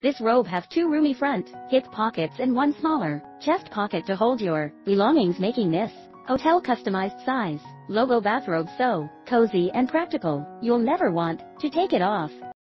This robe have two roomy front, hip pockets and one smaller chest pocket to hold your belongings making this hotel customized size logo bathrobe so cozy and practical. You'll never want to take it off.